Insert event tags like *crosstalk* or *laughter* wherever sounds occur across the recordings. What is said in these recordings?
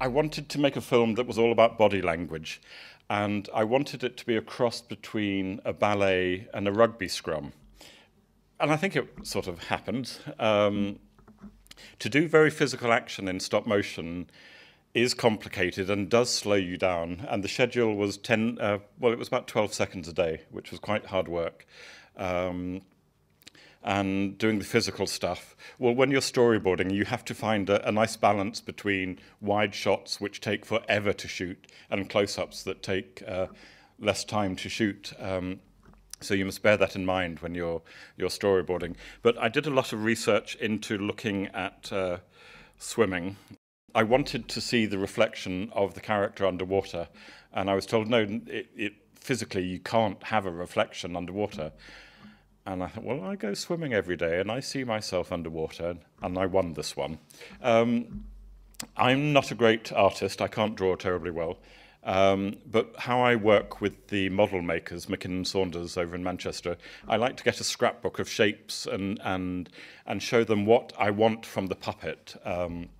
I wanted to make a film that was all about body language, and I wanted it to be a cross between a ballet and a rugby scrum. And I think it sort of happened. Um, to do very physical action in stop motion is complicated and does slow you down. And the schedule was 10, uh, well, it was about 12 seconds a day, which was quite hard work. Um, and doing the physical stuff. Well, when you're storyboarding, you have to find a, a nice balance between wide shots, which take forever to shoot, and close ups that take uh, less time to shoot. Um, so you must bear that in mind when you're, you're storyboarding. But I did a lot of research into looking at uh, swimming. I wanted to see the reflection of the character underwater, and I was told, no, it, it, physically you can't have a reflection underwater. And I thought, well, I go swimming every day and I see myself underwater, and I won this one. Um, I'm not a great artist, I can't draw terribly well. Um, but how I work with the model makers, Mackinnon Saunders over in Manchester, I like to get a scrapbook of shapes and, and, and show them what I want from the puppet. Um,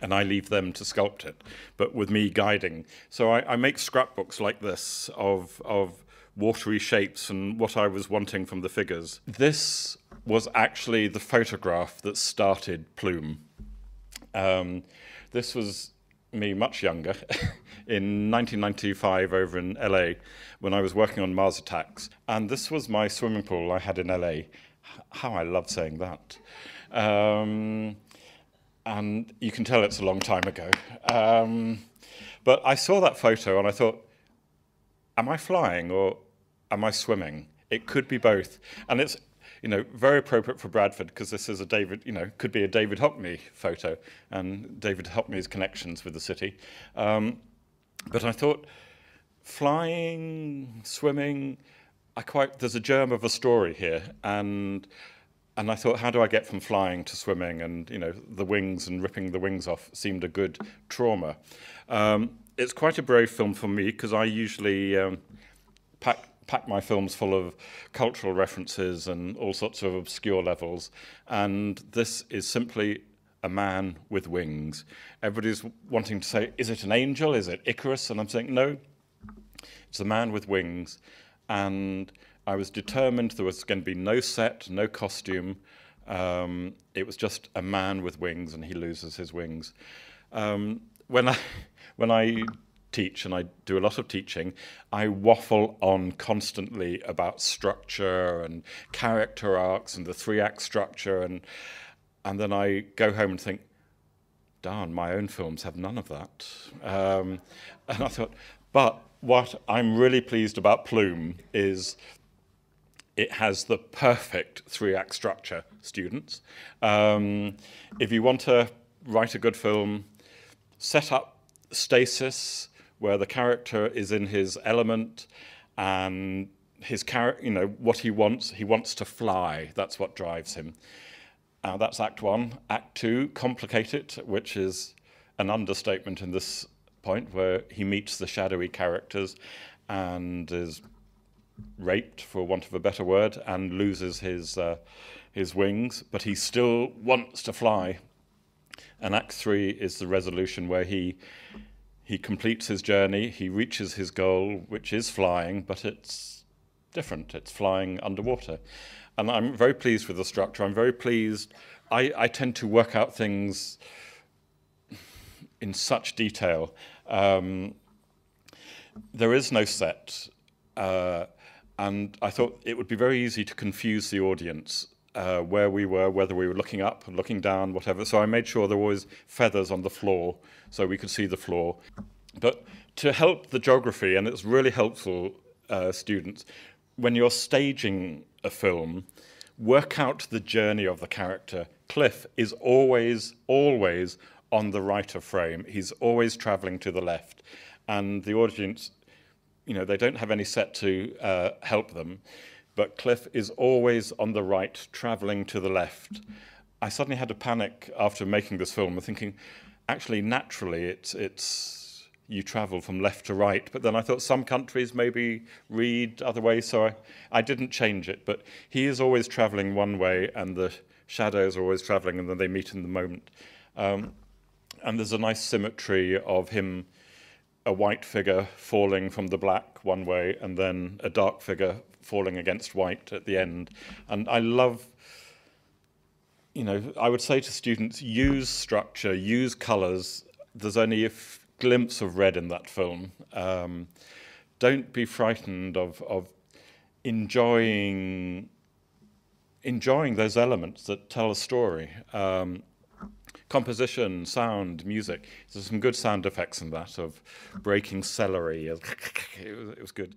and I leave them to sculpt it, but with me guiding. So I, I make scrapbooks like this of, of watery shapes and what I was wanting from the figures. This was actually the photograph that started Plume. Um, this was me much younger *laughs* in 1995 over in LA when I was working on Mars Attacks. And this was my swimming pool I had in LA. How I love saying that. Um, and you can tell it's a long time ago. Um, but I saw that photo and I thought, am I flying or am I swimming? It could be both. And it's, you know, very appropriate for Bradford because this is a David, you know, could be a David Hockney photo and David Hockney's connections with the city. Um, but I thought flying, swimming, I quite, there's a germ of a story here. And and I thought, how do I get from flying to swimming? And you know, the wings and ripping the wings off seemed a good trauma. Um, it's quite a brave film for me because I usually um, pack pack my films full of cultural references and all sorts of obscure levels. And this is simply a man with wings. Everybody's wanting to say, is it an angel? Is it Icarus? And I'm saying, no, it's a man with wings. And I was determined there was going to be no set, no costume. Um, it was just a man with wings, and he loses his wings. Um, when I *laughs* when I teach, and I do a lot of teaching, I waffle on constantly about structure and character arcs and the three act structure. And, and then I go home and think, darn, my own films have none of that. Um, *laughs* and I thought, but what I'm really pleased about Plume is it has the perfect three act structure, students. Um, if you want to write a good film, set up stasis, where the character is in his element and his character, you know, what he wants, he wants to fly. That's what drives him. Uh, that's Act One. Act Two, complicate it, which is an understatement in this point, where he meets the shadowy characters and is raped, for want of a better word, and loses his uh, his wings, but he still wants to fly. And Act Three is the resolution where he he completes his journey, he reaches his goal, which is flying, but it's different. It's flying underwater. And I'm very pleased with the structure. I'm very pleased. I, I tend to work out things in such detail. Um, there is no set. Uh, and I thought it would be very easy to confuse the audience uh, where we were, whether we were looking up, looking down, whatever. So I made sure there was feathers on the floor so we could see the floor. But to help the geography, and it's really helpful, uh, students, when you're staging a film, work out the journey of the character. Cliff is always, always on the right of frame. He's always traveling to the left. And the audience, you know, they don't have any set to uh, help them but Cliff is always on the right, traveling to the left. I suddenly had a panic after making this film, thinking, actually, naturally, it's, it's you travel from left to right. But then I thought some countries maybe read other ways, so I, I didn't change it. But he is always traveling one way, and the shadows are always traveling, and then they meet in the moment. Um, and there's a nice symmetry of him, a white figure falling from the black one way, and then a dark figure falling against white at the end. And I love, you know, I would say to students, use structure, use colours. There's only a glimpse of red in that film. Um, don't be frightened of, of enjoying enjoying those elements that tell a story. Um, composition, sound, music. There's some good sound effects in that of breaking celery. *laughs* it was good.